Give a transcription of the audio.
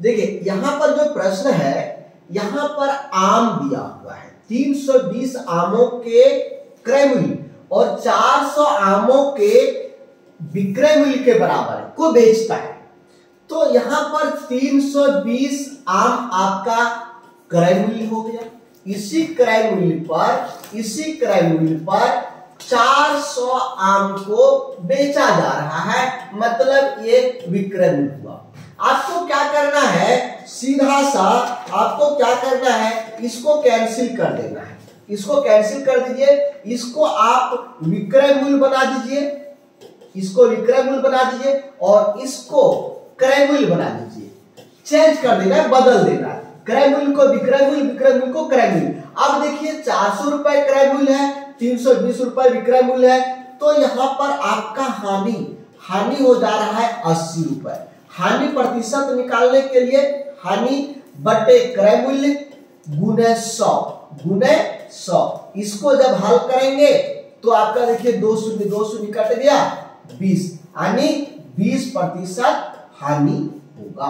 देखिए, यहाँ पर जो प्रश्न है, यहाँ पर आम दिया हुआ है। 320 आमों के क्रय मूल्य और 400 आमों के विक्रय मूल्य के बराबर को बेचता है। तो यहाँ पर 320 आम आपका क्रय मूल्य हो गया। इसी क्रय मूल्य पर, इसी क्रय मूल्य पर 400 आम को बेचा जा रहा है मतलब ये विक्रय हुआ। आपको क्या करना सीधा सा आपको क्या करना है? इसको कैंसिल कर देना है। इसको कैंसिल कर दीजिए। इसको आप विक्रय मूल्य बना दीजिए। इसको विक्रय मूल्य बना दीजिए और इसको क्रय मूल्य बना दीजिए। चेंज कर देना है, बदल देना है। क्रय मूल्य को विक्रय मूल्य विक्रय मूल्य को क्रय मूल्य। अब देखिए, चार सौ रुपए क्रय मूल्य है, तीन सौ, बीस रुपए विक्रय मूल्य है। तो यहाँ पर आपका हानि हानि हो जा रहा है अस्सी रुपए हानि प्रतिशत निकालने के लिए हानि बटे क्रय मूल्य गुने सौ गुने सौ। इसको जब हल करेंगे तो आपका देखिए दो शून्य दो शून्य कट गया बीस। यानी बीस प्रतिशत हानि होगा।